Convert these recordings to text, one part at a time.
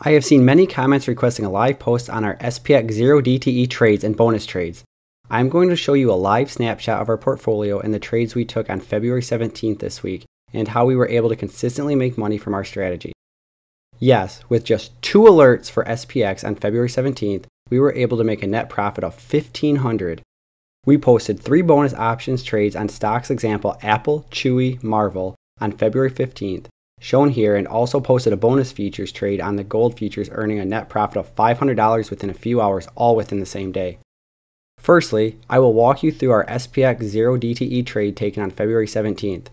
I have seen many comments requesting a live post on our SPX 0 DTE trades and bonus trades. I'm going to show you a live snapshot of our portfolio and the trades we took on February 17th this week and how we were able to consistently make money from our strategy. Yes, with just two alerts for SPX on February 17th, we were able to make a net profit of 1500 We posted three bonus options trades on stocks example Apple, Chewy, Marvell on February 15th shown here and also posted a bonus futures trade on the gold futures earning a net profit of $500 within a few hours all within the same day. Firstly, I will walk you through our SPX 0 DTE trade taken on February 17th.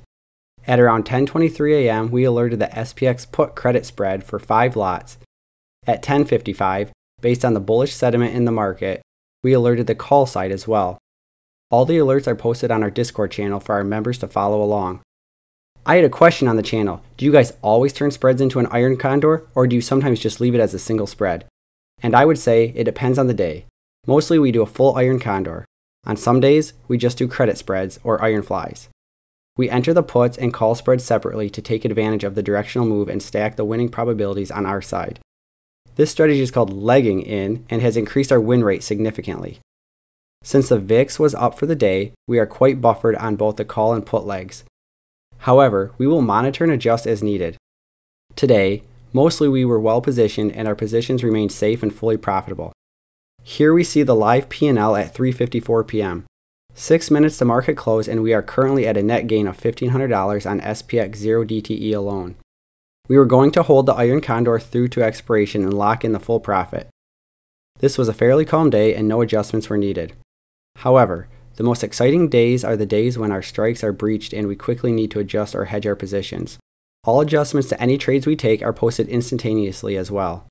At around 10:23 a.m., we alerted the SPX put credit spread for 5 lots. At 10:55, based on the bullish sentiment in the market, we alerted the call side as well. All the alerts are posted on our Discord channel for our members to follow along. I had a question on the channel. Do you guys always turn spreads into an iron condor, or do you sometimes just leave it as a single spread? And I would say it depends on the day. Mostly we do a full iron condor. On some days, we just do credit spreads or iron flies. We enter the puts and call spreads separately to take advantage of the directional move and stack the winning probabilities on our side. This strategy is called legging in and has increased our win rate significantly. Since the VIX was up for the day, we are quite buffered on both the call and put legs, However, we will monitor and adjust as needed. Today, mostly we were well positioned and our positions remained safe and fully profitable. Here we see the live P&L at 3:54 p.m. 6 minutes to market close and we are currently at a net gain of $1500 on SPX 0 DTE alone. We were going to hold the Iron Condor through to expiration and lock in the full profit. This was a fairly calm day and no adjustments were needed. However, the most exciting days are the days when our strikes are breached and we quickly need to adjust or hedge our positions. All adjustments to any trades we take are posted instantaneously as well.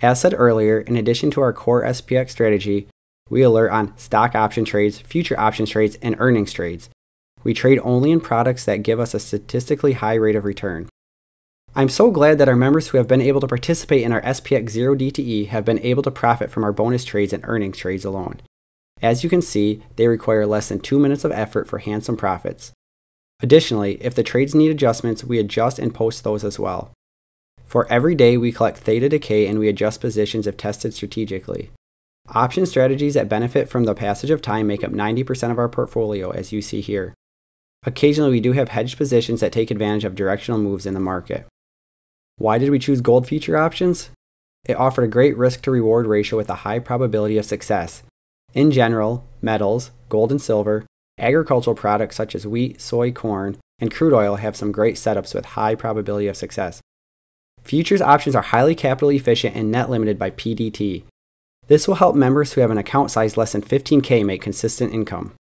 As said earlier, in addition to our core SPX strategy, we alert on stock option trades, future options trades, and earnings trades. We trade only in products that give us a statistically high rate of return. I'm so glad that our members who have been able to participate in our SPX 0 DTE have been able to profit from our bonus trades and earnings trades alone. As you can see, they require less than 2 minutes of effort for handsome profits. Additionally, if the trades need adjustments, we adjust and post those as well. For every day, we collect theta decay and we adjust positions if tested strategically. Option strategies that benefit from the passage of time make up 90% of our portfolio, as you see here. Occasionally, we do have hedged positions that take advantage of directional moves in the market. Why did we choose gold future options? It offered a great risk to reward ratio with a high probability of success, in general, metals, gold and silver, agricultural products such as wheat, soy, corn, and crude oil have some great setups with high probability of success. Futures options are highly capital efficient and net limited by PDT. This will help members who have an account size less than 15K make consistent income.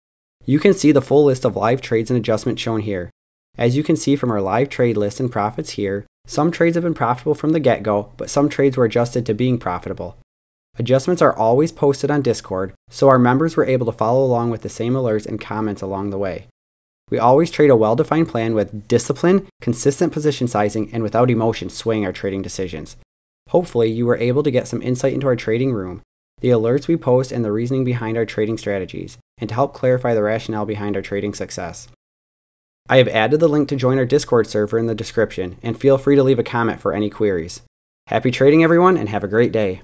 You can see the full list of live trades and adjustments shown here. As you can see from our live trade list and profits here, some trades have been profitable from the get go, but some trades were adjusted to being profitable. Adjustments are always posted on Discord, so our members were able to follow along with the same alerts and comments along the way. We always trade a well defined plan with discipline, consistent position sizing, and without emotion swaying our trading decisions. Hopefully, you were able to get some insight into our trading room, the alerts we post, and the reasoning behind our trading strategies, and to help clarify the rationale behind our trading success. I have added the link to join our Discord server in the description, and feel free to leave a comment for any queries. Happy trading, everyone, and have a great day.